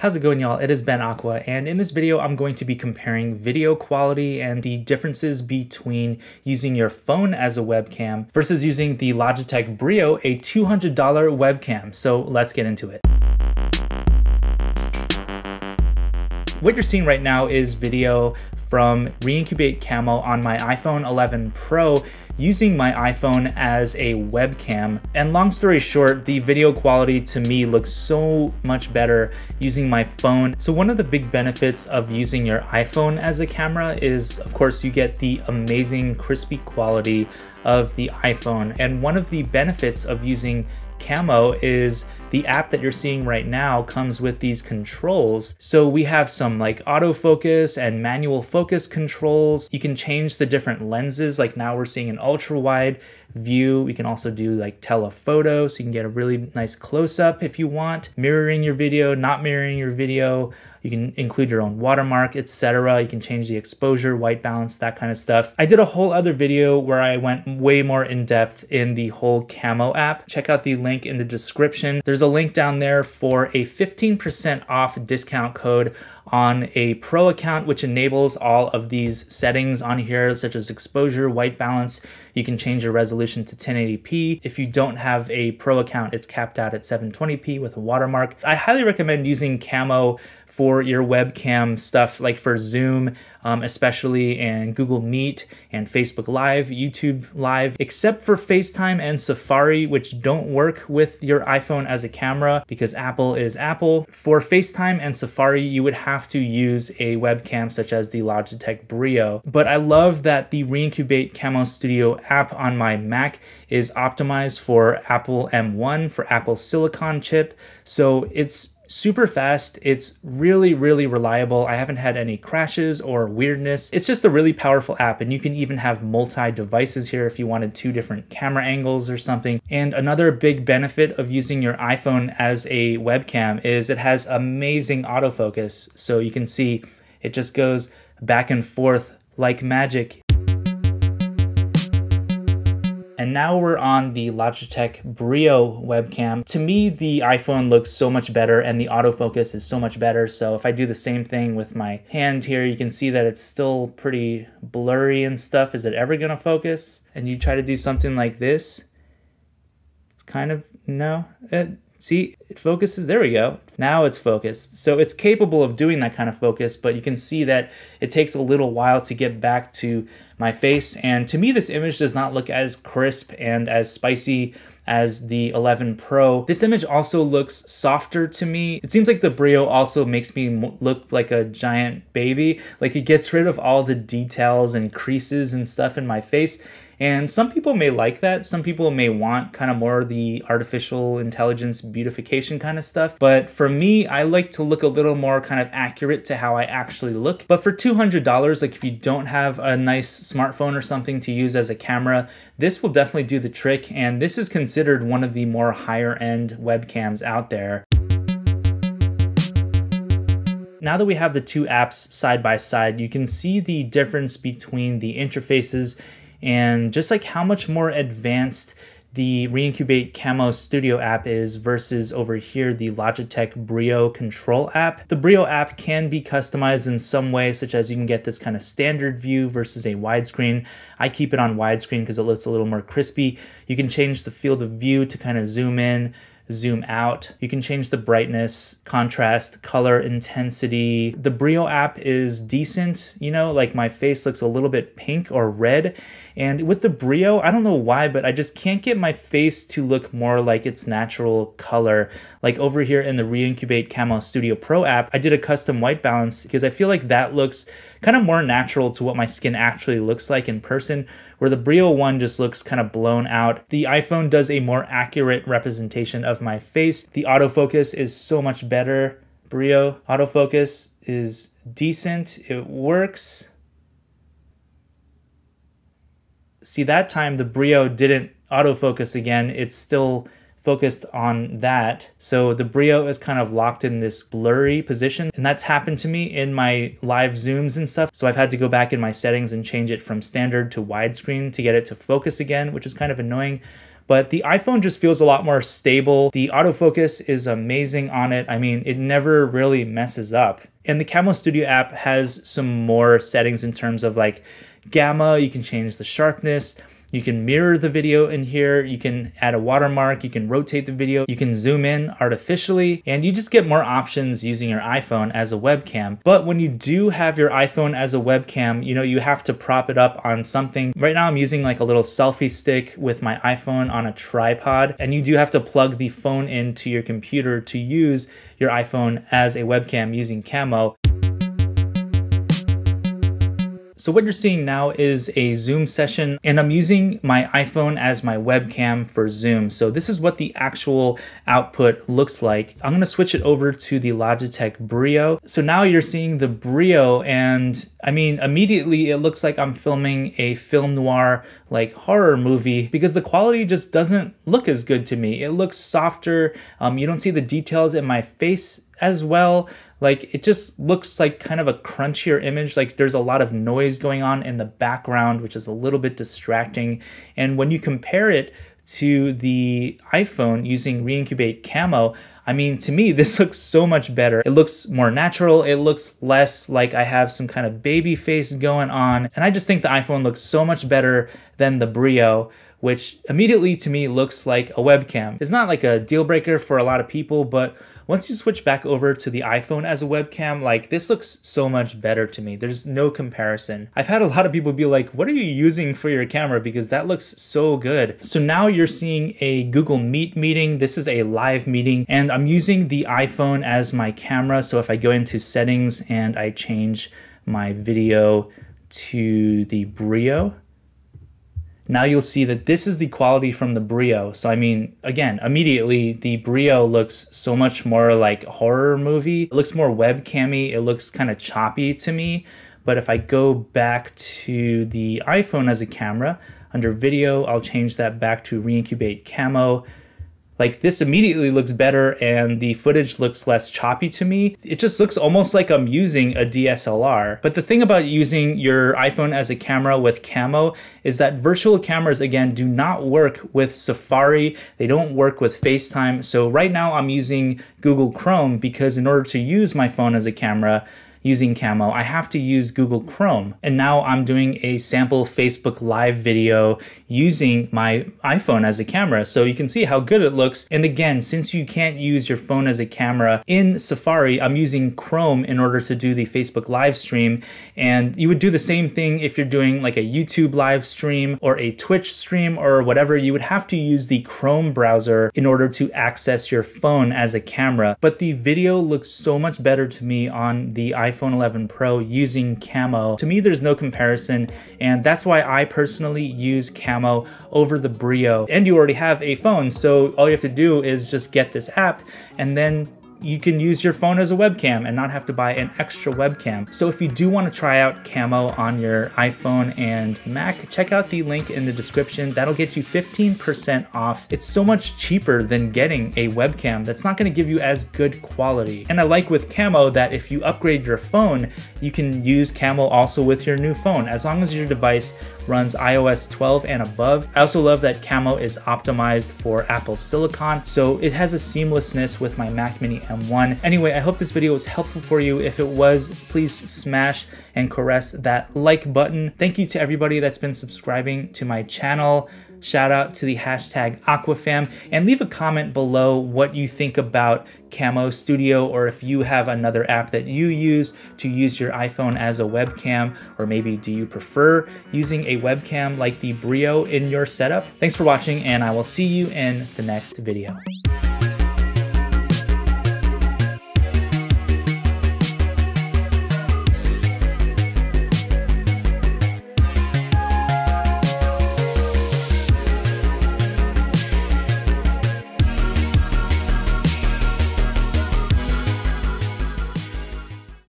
How's it going y'all? It is Ben Aqua and in this video I'm going to be comparing video quality and the differences between using your phone as a webcam versus using the Logitech Brio, a $200 webcam. So let's get into it. What you're seeing right now is video from Reincubate Camo on my iPhone 11 Pro using my iPhone as a webcam. And long story short, the video quality to me looks so much better using my phone. So one of the big benefits of using your iPhone as a camera is, of course, you get the amazing crispy quality of the iPhone. And one of the benefits of using Camo is the app that you're seeing right now comes with these controls. So we have some like autofocus and manual focus controls. You can change the different lenses. Like now we're seeing an ultra wide view. We can also do like telephoto so you can get a really nice close up if you want. Mirroring your video, not mirroring your video. You can include your own watermark, etc. You can change the exposure, white balance, that kind of stuff. I did a whole other video where I went way more in depth in the whole Camo app. Check out the link in the description. There's a link down there for a 15% off discount code on a pro account, which enables all of these settings on here, such as exposure, white balance. You can change your resolution to 1080p. If you don't have a pro account, it's capped out at 720p with a watermark. I highly recommend using Camo for your webcam stuff like for Zoom, um, especially and Google Meet and Facebook Live, YouTube Live, except for FaceTime and Safari, which don't work with your iPhone as a camera because Apple is Apple. For FaceTime and Safari, you would have to use a webcam such as the Logitech Brio. But I love that the Reincubate Camo Studio app on my Mac is optimized for Apple M1 for Apple Silicon chip. So it's super fast. It's really, really reliable. I haven't had any crashes or weirdness. It's just a really powerful app and you can even have multi-devices here if you wanted two different camera angles or something. And another big benefit of using your iPhone as a webcam is it has amazing autofocus. So you can see it just goes back and forth like magic. And now we're on the Logitech Brio webcam. To me, the iPhone looks so much better and the autofocus is so much better. So if I do the same thing with my hand here, you can see that it's still pretty blurry and stuff. Is it ever gonna focus? And you try to do something like this, it's kind of, no, it, See, it focuses, there we go. Now it's focused. So it's capable of doing that kind of focus, but you can see that it takes a little while to get back to my face. And to me, this image does not look as crisp and as spicy as the 11 Pro. This image also looks softer to me. It seems like the Brio also makes me look like a giant baby. Like it gets rid of all the details and creases and stuff in my face and some people may like that. Some people may want kind of more the artificial intelligence beautification kind of stuff. But for me, I like to look a little more kind of accurate to how I actually look. But for $200, like if you don't have a nice smartphone or something to use as a camera, this will definitely do the trick. And this is considered one of the more higher end webcams out there. Now that we have the two apps side by side, you can see the difference between the interfaces and just like how much more advanced the Reincubate Camo Studio app is versus over here the Logitech Brio Control app. The Brio app can be customized in some way, such as you can get this kind of standard view versus a widescreen. I keep it on widescreen because it looks a little more crispy. You can change the field of view to kind of zoom in, zoom out. You can change the brightness, contrast, color, intensity. The Brio app is decent, you know, like my face looks a little bit pink or red. And with the Brio, I don't know why, but I just can't get my face to look more like its natural color. Like over here in the Reincubate Camo Studio Pro app, I did a custom white balance because I feel like that looks kind of more natural to what my skin actually looks like in person, where the Brio one just looks kind of blown out. The iPhone does a more accurate representation of my face. The autofocus is so much better. Brio autofocus is decent, it works. See, that time the Brio didn't autofocus again. It's still focused on that. So the Brio is kind of locked in this blurry position. And that's happened to me in my live zooms and stuff. So I've had to go back in my settings and change it from standard to widescreen to get it to focus again, which is kind of annoying. but the iPhone just feels a lot more stable. The autofocus is amazing on it. I mean, it never really messes up. And the Camo Studio app has some more settings in terms of like gamma, you can change the sharpness, you can mirror the video in here, you can add a watermark, you can rotate the video, you can zoom in artificially, and you just get more options using your iPhone as a webcam. But when you do have your iPhone as a webcam, you know, you have to prop it up on something. Right now I'm using like a little selfie stick with my iPhone on a tripod, and you do have to plug the phone into your computer to use your iPhone as a webcam using Camo. So what you're seeing now is a Zoom session and I'm using my iPhone as my webcam for Zoom. So this is what the actual output looks like. I'm gonna switch it over to the Logitech Brio. So now you're seeing the Brio and I mean, immediately it looks like I'm filming a film noir like horror movie because the quality just doesn't look as good to me. It looks softer. Um, you don't see the details in my face as well. Like it just looks like kind of a crunchier image. Like there's a lot of noise going on in the background, which is a little bit distracting. And when you compare it to the iPhone using Reincubate Camo, I mean, to me, this looks so much better. It looks more natural. It looks less like I have some kind of baby face going on. And I just think the iPhone looks so much better than the Brio which immediately to me looks like a webcam. It's not like a deal breaker for a lot of people, but once you switch back over to the iPhone as a webcam, like this looks so much better to me. There's no comparison. I've had a lot of people be like, what are you using for your camera? Because that looks so good. So now you're seeing a Google Meet meeting. This is a live meeting and I'm using the iPhone as my camera. So if I go into settings and I change my video to the Brio, now you'll see that this is the quality from the Brio. So I mean, again, immediately the Brio looks so much more like a horror movie. It looks more webcammy. It looks kind of choppy to me. But if I go back to the iPhone as a camera, under video, I'll change that back to reincubate camo. Like this immediately looks better and the footage looks less choppy to me. It just looks almost like I'm using a DSLR. But the thing about using your iPhone as a camera with camo is that virtual cameras, again, do not work with Safari. They don't work with FaceTime. So right now I'm using Google Chrome because in order to use my phone as a camera, using Camo, I have to use Google Chrome. And now I'm doing a sample Facebook Live video using my iPhone as a camera. So you can see how good it looks. And again, since you can't use your phone as a camera in Safari, I'm using Chrome in order to do the Facebook live stream. And you would do the same thing if you're doing like a YouTube live stream or a Twitch stream or whatever. You would have to use the Chrome browser in order to access your phone as a camera. But the video looks so much better to me on the iPhone iPhone 11 Pro using camo. To me, there's no comparison, and that's why I personally use camo over the Brio. And you already have a phone, so all you have to do is just get this app and then you can use your phone as a webcam and not have to buy an extra webcam. So if you do want to try out Camo on your iPhone and Mac, check out the link in the description. That'll get you 15% off. It's so much cheaper than getting a webcam that's not going to give you as good quality. And I like with Camo that if you upgrade your phone, you can use Camo also with your new phone as long as your device runs iOS 12 and above. I also love that Camo is optimized for Apple Silicon, so it has a seamlessness with my Mac Mini M1. Anyway, I hope this video was helpful for you. If it was, please smash and caress that like button. Thank you to everybody that's been subscribing to my channel. Shout out to the hashtag Aquafam and leave a comment below what you think about Camo Studio or if you have another app that you use to use your iPhone as a webcam or maybe do you prefer using a webcam like the Brio in your setup? Thanks for watching and I will see you in the next video.